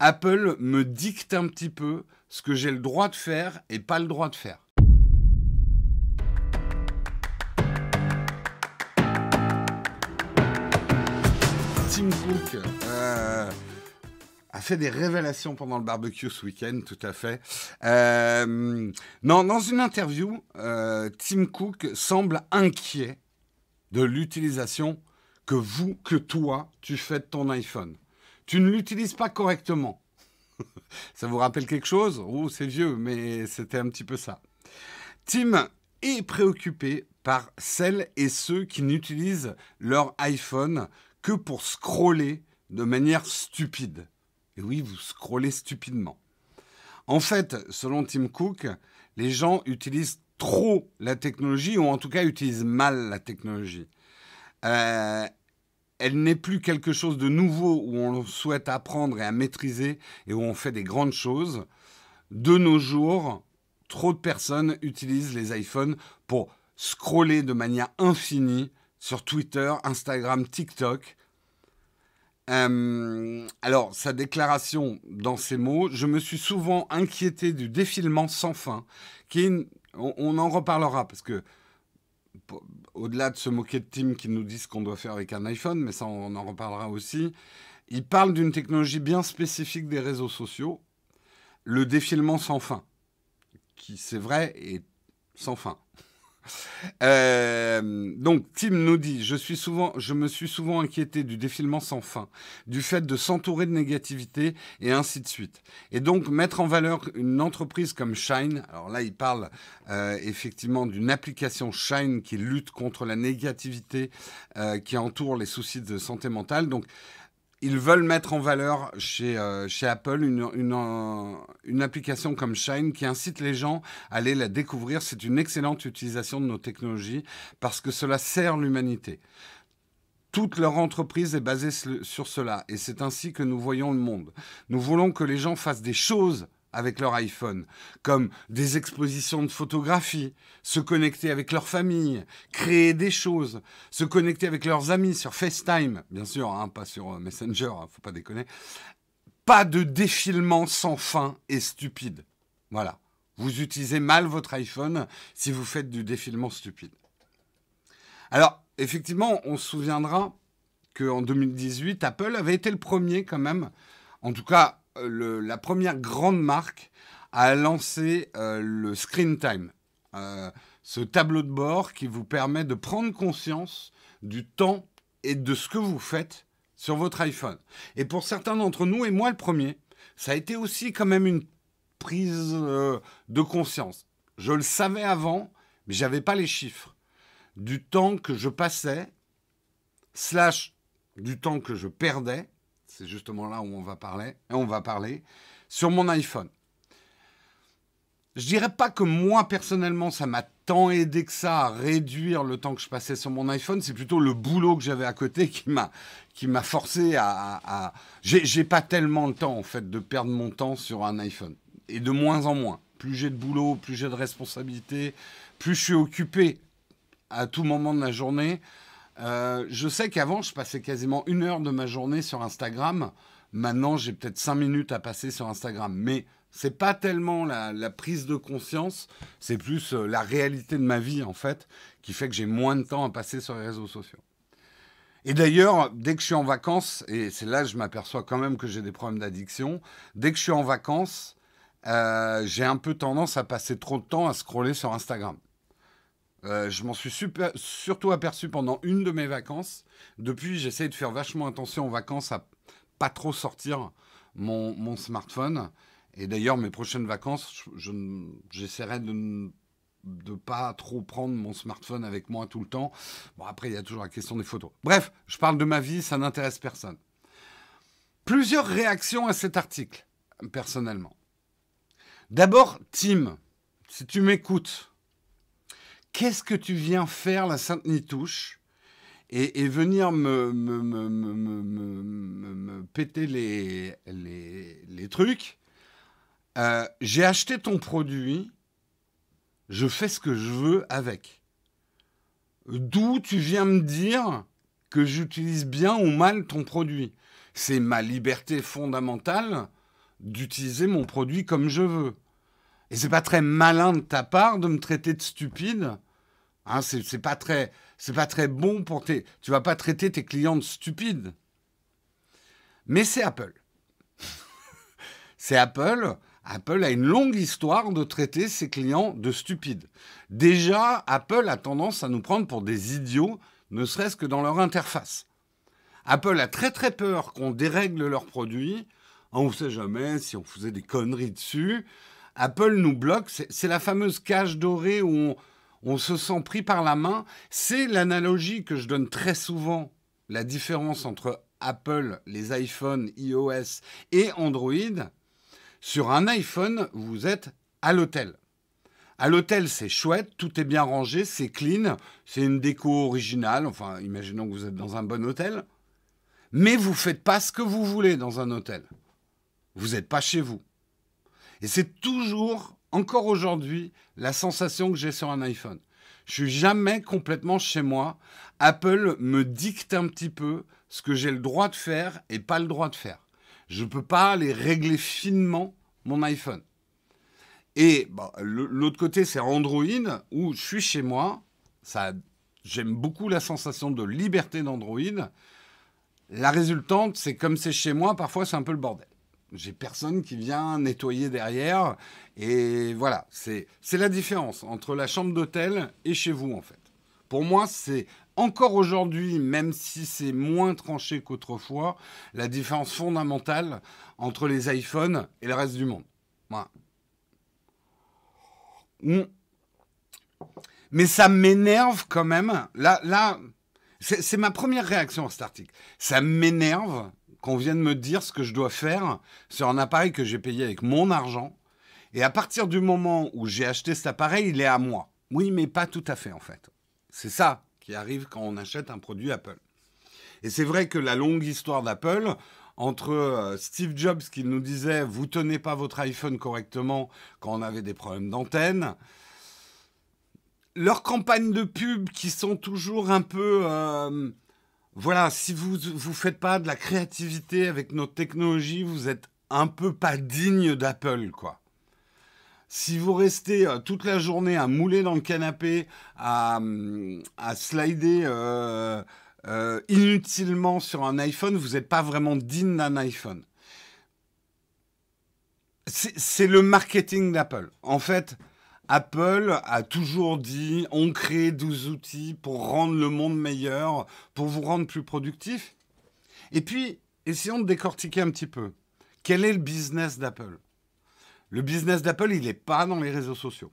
Apple me dicte un petit peu ce que j'ai le droit de faire et pas le droit de faire. Tim Cook euh, a fait des révélations pendant le barbecue ce week-end, tout à fait. Euh, non, dans une interview, euh, Tim Cook semble inquiet de l'utilisation que vous, que toi, tu fais de ton iPhone. Tu ne l'utilises pas correctement. ça vous rappelle quelque chose? Oh, c'est vieux, mais c'était un petit peu ça. Tim est préoccupé par celles et ceux qui n'utilisent leur iPhone que pour scroller de manière stupide. Et oui, vous scrollez stupidement. En fait, selon Tim Cook, les gens utilisent trop la technologie, ou en tout cas utilisent mal la technologie. Euh, elle n'est plus quelque chose de nouveau où on souhaite apprendre et à maîtriser et où on fait des grandes choses. De nos jours, trop de personnes utilisent les iPhones pour scroller de manière infinie sur Twitter, Instagram, TikTok. Euh, alors, sa déclaration dans ces mots, je me suis souvent inquiété du défilement sans fin, qui on, en reparlera parce que au-delà de se moquer de Tim qui nous dit ce qu'on doit faire avec un iPhone, mais ça on en reparlera aussi, il parle d'une technologie bien spécifique des réseaux sociaux, le défilement sans fin, qui c'est vrai est sans fin. Euh, donc Tim nous dit, je, suis souvent, je me suis souvent inquiété du défilement sans fin, du fait de s'entourer de négativité et ainsi de suite. Et donc mettre en valeur une entreprise comme Shine, alors là il parle euh, effectivement d'une application Shine qui lutte contre la négativité euh, qui entoure les soucis de santé mentale. Donc ils veulent mettre en valeur chez, euh, chez Apple une, une, une, application comme Shine qui incite les gens à aller la découvrir. C'est une excellente utilisation de nos technologies parce que cela sert l'humanité. Toute leur entreprise est basée sur cela et c'est ainsi que nous voyons le monde. Nous voulons que les gens fassent des choses avec leur iPhone, comme des expositions de photographies, se connecter avec leur famille, créer des choses, se connecter avec leurs amis sur FaceTime, bien sûr, hein, pas sur euh, Messenger, hein, faut pas déconner. Pas de défilement sans fin et stupide. Voilà. Vous utilisez mal votre iPhone si vous faites du défilement stupide. Alors, effectivement, on se souviendra qu'en 2018, Apple avait été le premier quand même, en tout cas la première grande marque à lancer euh, le Screen Time, euh, ce tableau de bord qui vous permet de prendre conscience du temps et de ce que vous faites sur votre iPhone. Et pour certains d'entre nous, et moi le premier, ça a été aussi quand même une prise euh, de conscience. Je le savais avant, mais j'avais pas les chiffres du temps que je passais, slash du temps que je perdais c'est justement là où on va parler, on va parler, sur mon iPhone. Je dirais pas que moi personnellement ça m'a tant aidé que ça à réduire le temps que je passais sur mon iPhone, c'est plutôt le boulot que j'avais à côté qui m'a qui m'a forcé à, à... j'ai pas tellement le temps en fait de perdre mon temps sur un iPhone et de moins en moins. Plus j'ai de boulot, plus j'ai de responsabilités, plus je suis occupé à tout moment de la journée, euh, je sais qu'avant, je passais quasiment une heure de ma journée sur Instagram. Maintenant, j'ai peut-être cinq minutes à passer sur Instagram. Mais c'est pas tellement la, prise de conscience, c'est plus euh, la réalité de ma vie, en fait, qui fait que j'ai moins de temps à passer sur les réseaux sociaux. Et d'ailleurs, dès que je suis en vacances, et c'est là que je m'aperçois quand même que j'ai des problèmes d'addiction, dès que je suis en vacances, euh, j'ai un peu tendance à passer trop de temps à scroller sur Instagram. Euh, je m'en suis surtout aperçu pendant une de mes vacances. Depuis, j'essaie de faire vachement attention aux vacances à pas trop sortir mon, smartphone. Et d'ailleurs, mes prochaines vacances, j'essaierai de ne pas trop prendre mon smartphone avec moi tout le temps. Bon, après, il y a toujours la question des photos. Bref, je parle de ma vie, ça n'intéresse personne. Plusieurs réactions à cet article, personnellement. D'abord, Tim, si tu m'écoutes, qu'est-ce que tu viens faire la Sainte Nitouche et, venir me, péter les, les, trucs. Euh, j'ai acheté ton produit, je fais ce que je veux avec. D'où tu viens me dire que j'utilise bien ou mal ton produit C'est ma liberté fondamentale d'utiliser mon produit comme je veux. Et c'est pas très malin de ta part de me traiter de stupide. Hein, c'est pas très, bon pour tes. Tu vas pas traiter tes clients de stupides. Mais c'est Apple. c'est Apple. Apple a une longue histoire de traiter ses clients de stupides. Déjà, Apple a tendance à nous prendre pour des idiots, ne serait-ce que dans leur interface. Apple a très très peur qu'on dérègle leurs produits. On ne sait jamais si on faisait des conneries dessus. Apple nous bloque. C'est la fameuse cage dorée où on, on se sent pris par la main. C'est l'analogie que je donne très souvent, la différence entre Apple, les iPhones, iOS et Android. Sur un iPhone, vous êtes à l'hôtel. À l'hôtel, c'est chouette, tout est bien rangé, c'est clean, c'est une déco originale, enfin, imaginons que vous êtes dans un bon hôtel. Mais vous ne faites pas ce que vous voulez dans un hôtel. Vous n'êtes pas chez vous. Et c'est toujours, encore aujourd'hui, la sensation que j'ai sur un iPhone. Je suis jamais complètement chez moi. Apple me dicte un petit peu ce que j'ai le droit de faire et pas le droit de faire. Je ne peux pas aller régler finement mon iPhone. Et l'autre côté, c'est Android, où je suis chez moi. J'aime beaucoup la sensation de liberté d'Android. La résultante, c'est comme c'est chez moi, parfois c'est un peu le bordel. J'ai personne qui vient nettoyer derrière. Et voilà, c'est la différence entre la chambre d'hôtel et chez vous, en fait. Pour moi, c'est encore aujourd'hui, même si c'est moins tranché qu'autrefois, la différence fondamentale entre les iPhones et le reste du monde. Hmm. Mais ça m'énerve quand même. Là, là c'est ma première réaction à cet article. Ça m'énerve qu'on vienne me dire ce que je dois faire sur un appareil que j'ai payé avec mon argent. Et à partir du moment où j'ai acheté cet appareil, il est à moi. Oui, mais pas tout à fait en fait. C'est ça qui arrive quand on achète un produit Apple. Et c'est vrai que la longue histoire d'Apple, entre euh, Steve Jobs qui nous disait vous tenez pas votre iPhone correctement quand on avait des problèmes d'antenne, leurs campagnes de pub qui sont toujours un peu euh, voilà, si vous ne faites pas de la créativité avec nos technologies, vous êtes un peu pas digne d'Apple, quoi. Si vous restez euh, toute la journée à mouler dans le canapé, à, à slider euh, euh, inutilement sur un iPhone, vous n'êtes pas vraiment digne d'un iPhone. C'est le marketing d'Apple. En fait, Apple a toujours dit on crée 12 outils pour rendre le monde meilleur, pour vous rendre plus productif. Et puis, essayons de décortiquer un petit peu. Quel est le business d'Apple? Le business d'Apple, il n'est pas dans les réseaux sociaux.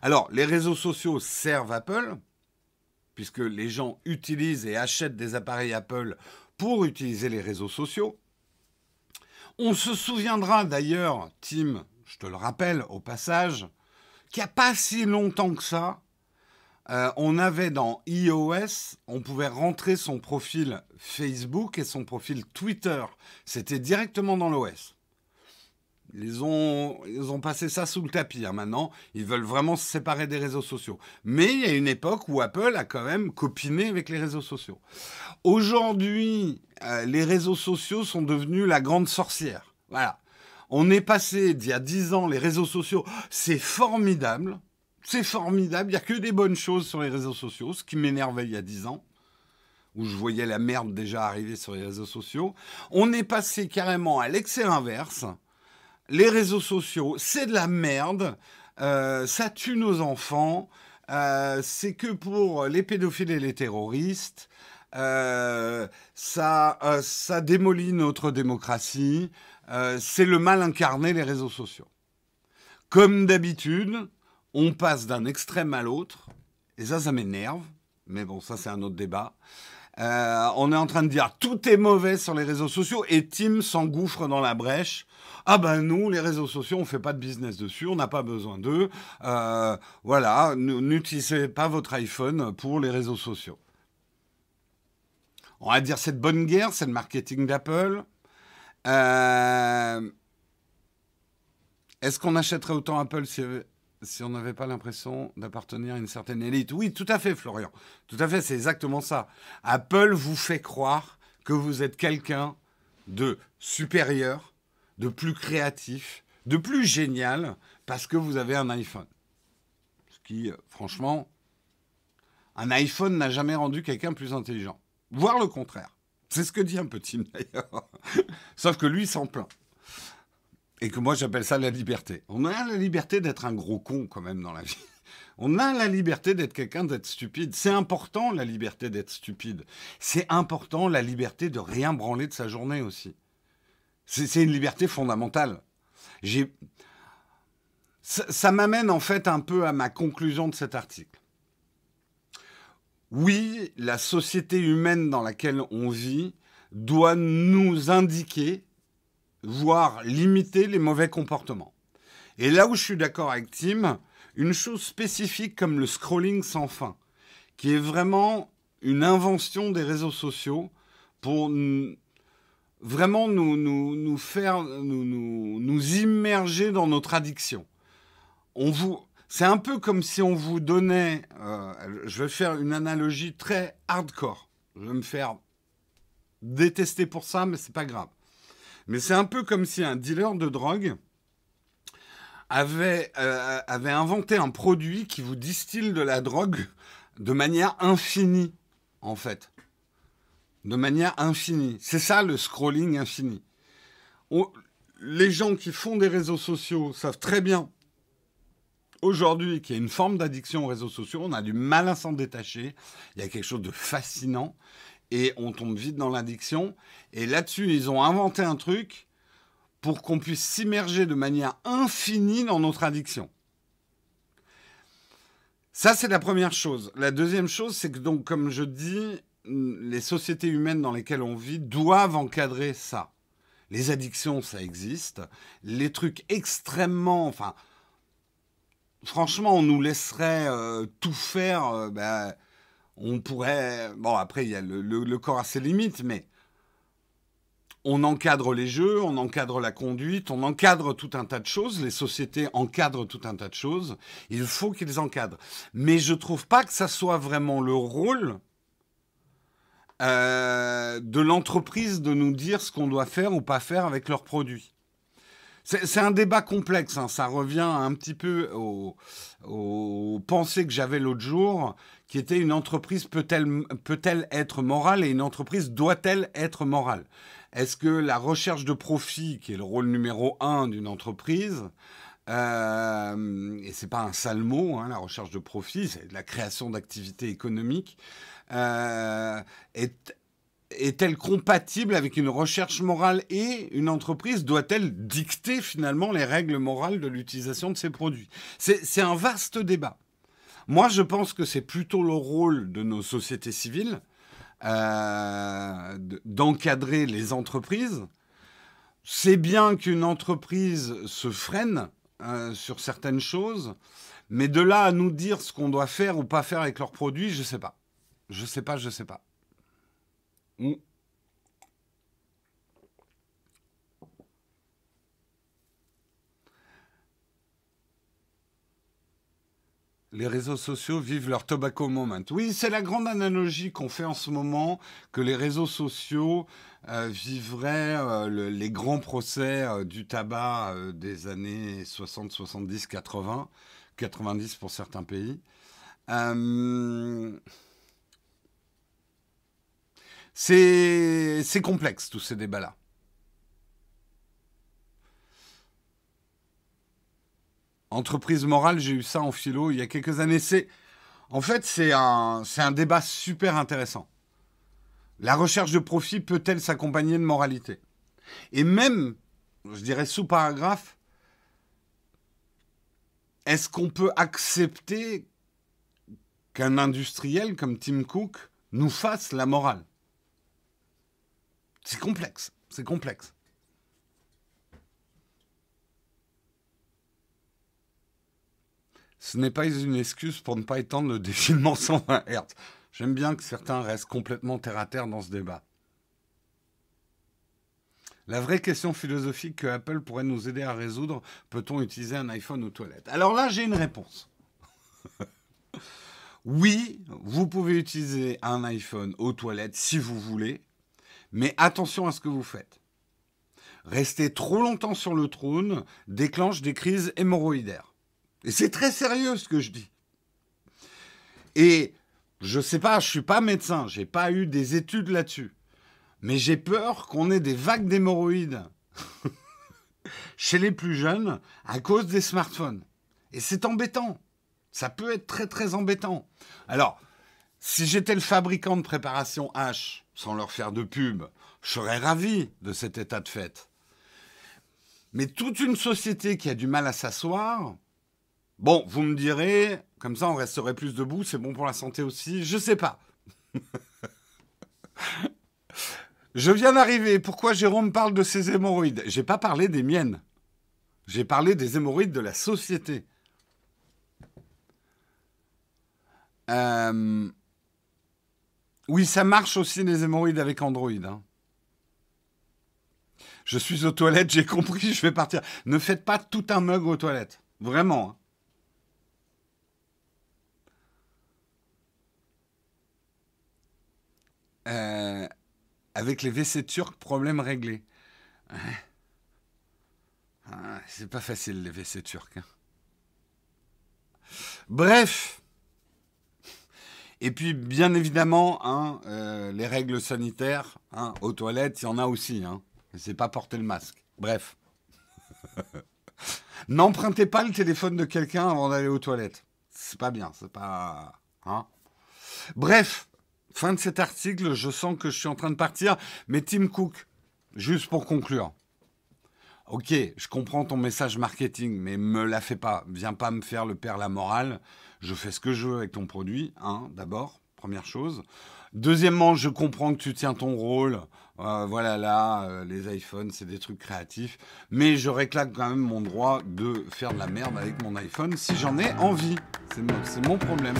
Alors, les réseaux sociaux servent Apple, puisque les gens utilisent et achètent des appareils Apple pour utiliser les réseaux sociaux. On se souviendra d'ailleurs, Tim, je te le rappelle au passage, qu'il n'y a pas si longtemps que ça, euh, on avait dans iOS, on pouvait rentrer son profil Facebook et son profil Twitter. C'était directement dans l'OS. Ils ont, ils ont passé ça sous le tapis. Hein, maintenant, ils veulent vraiment se séparer des réseaux sociaux. Mais il y a une époque où Apple a quand même copiné avec les réseaux sociaux. Aujourd'hui, euh, les réseaux sociaux sont devenus la grande sorcière. Voilà. On est passé d'il y a 10 ans, les réseaux sociaux, c'est formidable. C'est formidable. Il n'y a que des bonnes choses sur les réseaux sociaux, ce qui m'énervait il y a 10 ans, où je voyais la merde déjà arriver sur les réseaux sociaux. On est passé carrément à l'excès inverse. Les réseaux sociaux, c'est de la merde. Euh, ça tue nos enfants. Euh, c'est que pour les pédophiles et les terroristes. Euh, ça, ça démolit notre démocratie. Euh, c'est le mal incarné, les réseaux sociaux. Comme d'habitude, on passe d'un extrême à l'autre, et ça, ça m'énerve, mais bon, ça, c'est un autre débat. Euh, on est en train de dire tout est mauvais sur les réseaux sociaux et Tim s'engouffre dans la brèche. Ah ben nous, les réseaux sociaux, on fait pas de business dessus, on n'a pas besoin d'eux. Euh, voilà, n'utilisez pas votre iPhone pour les réseaux sociaux. On va dire cette bonne guerre, c'est le marketing d'Apple. Euh, est-ce qu'on achèterait autant Apple si, on n'avait pas l'impression d'appartenir à une certaine élite? Oui, tout à fait, Florian. Tout à fait, c'est exactement ça. Apple vous fait croire que vous êtes quelqu'un de supérieur, de plus créatif, de plus génial parce que vous avez un iPhone. Ce qui, euh, franchement, un iPhone n'a jamais rendu quelqu'un plus intelligent. Voire le contraire. C'est ce que dit un petit d'ailleurs. Sauf que lui s'en plaint. Et que moi j'appelle ça la liberté. On a la liberté d'être un gros con quand même dans la vie. On a la liberté d'être quelqu'un d'être stupide. C'est important la liberté d'être stupide. C'est important la liberté de rien branler de sa journée aussi. C'est une liberté fondamentale. Ça m'amène en fait un peu à ma conclusion de cet article. Oui, la société humaine dans laquelle on vit doit nous indiquer, voire limiter les mauvais comportements. Et là où je suis d'accord avec Tim, une chose spécifique comme le scrolling sans fin, qui est vraiment une invention des réseaux sociaux pour vraiment nous, faire, nous, nous, immerger dans notre addiction. On vous, c'est un peu comme si on vous donnait, euh, je vais faire une analogie très hardcore. Je vais me faire détester pour ça, mais c'est pas grave. Mais c'est un peu comme si un dealer de drogue avait, euh, avait inventé un produit qui vous distille de la drogue de manière infinie, en fait de manière infinie. C'est ça le scrolling infini. les gens qui font des réseaux sociaux savent très bien aujourd'hui qu'il y a une forme d'addiction aux réseaux sociaux. On a du mal à s'en détacher. Il y a quelque chose de fascinant et on tombe vite dans l'addiction. Et là-dessus, ils ont inventé un truc pour qu'on puisse s'immerger de manière infinie dans notre addiction. Ça, c'est la première chose. La deuxième chose, c'est que donc, comme je dis, les sociétés humaines dans lesquelles on vit doivent encadrer ça. Les addictions, ça existe. Les trucs extrêmement, enfin, franchement, on nous laisserait euh, tout faire. Euh, ben, on pourrait. Bon, après, il y a le, corps à ses limites, mais on encadre les jeux, on encadre la conduite, on encadre tout un tas de choses. Les sociétés encadrent tout un tas de choses. Il faut qu'ils encadrent. Mais je ne trouve pas que ça soit vraiment le rôle euh, de l'entreprise de nous dire ce qu'on doit faire ou pas faire avec leurs produits. C'est un débat complexe, hein. ça revient un petit peu aux, pensées que j'avais l'autre jour, qui était une entreprise peut-elle peut être morale et une entreprise doit-elle être morale? Est-ce que la recherche de profit, qui est le rôle numéro un d'une entreprise, euh, et c'est pas un sale mot, hein, la recherche de profit, c'est la création d'activités économiques, euh, est, est-elle compatible avec une recherche morale et une entreprise doit-elle dicter finalement les règles morales de l'utilisation de ces produits? C'est un vaste débat. Moi, je pense que c'est plutôt le rôle de nos sociétés civiles euh, d'encadrer les entreprises. C'est bien qu'une entreprise se freine euh, sur certaines choses, mais de là à nous dire ce qu'on doit faire ou pas faire avec leurs produits, je ne sais pas. Je sais pas, je sais pas. Hmm. Les réseaux sociaux vivent leur tobacco moment. Oui, c'est la grande analogie qu'on fait en ce moment, que les réseaux sociaux euh, vivraient euh, les grands procès euh, du tabac des années 60, 70, 80, 90 pour certains pays. C'est complexe, tous ces débats-là. Entreprise morale, j'ai eu ça en philo il y a quelques années. en fait, c'est un, un débat super intéressant. La recherche de profit peut-elle s'accompagner de moralité? Et même, je dirais sous paragraphe, est-ce qu'on peut accepter qu'un industriel comme Tim Cook nous fasse la morale? C'est complexe. C'est complexe. Ce n'est pas une excuse pour ne pas étendre le défilement 120 Hz. J'aime bien que certains restent complètement terre à terre dans ce débat. La vraie question philosophique que Apple pourrait nous aider à résoudre, peut-on utiliser un iPhone aux toilettes? Alors là, j'ai une réponse. oui, vous pouvez utiliser un iPhone aux toilettes si vous voulez, mais attention à ce que vous faites. rester trop longtemps sur le trône déclenche des crises hémorroïdaires. Et c'est très sérieux ce que je dis. Et je sais pas, je suis pas médecin, j'ai pas eu des études là-dessus. Mais j'ai peur qu'on ait des vagues d'hémorroïdes chez les plus jeunes à cause des smartphones. Et c'est embêtant. Ça peut être très très embêtant. Alors, si j'étais le fabricant de préparation H, sans leur faire de pub, je serais ravi de cet état de fait. Mais toute une société qui a du mal à s'asseoir, bon, vous me direz, comme ça on resterait plus debout, c'est bon pour la santé aussi, je sais pas. je viens d'arriver, pourquoi Jérôme parle de ses hémorroïdes? J'ai pas parlé des miennes. J'ai parlé des hémorroïdes de la société. Euh, oui, ça marche aussi les hémorroïdes avec Android. Hein. Je suis aux toilettes, j'ai compris, je vais partir. Ne faites pas tout un mug aux toilettes. Vraiment. Hein. Euh, avec les WC turcs, problème réglé. Ah, c'est pas facile les WC turcs. Hein. Bref. Et puis, bien évidemment, hein, euh, les règles sanitaires, hein, aux toilettes, il y en a aussi. Hein. C'est pas porter le masque. Bref. N'empruntez pas le téléphone de quelqu'un avant d'aller aux toilettes. C'est pas bien, c'est pas. Hein. Bref, fin de cet article. Je sens que je suis en train de partir. Mais Tim Cook, juste pour conclure. Ok, je comprends ton message marketing, mais me la fais pas. Viens pas me faire le père la morale je fais ce que je veux avec ton produit, hein, d'abord, première chose. Deuxièmement, je comprends que tu tiens ton rôle. Euh, voilà, là, euh, les iPhones, c'est des trucs créatifs. Mais je réclame quand même mon droit de faire de la merde avec mon iPhone si j'en ai envie. C'est mon problème.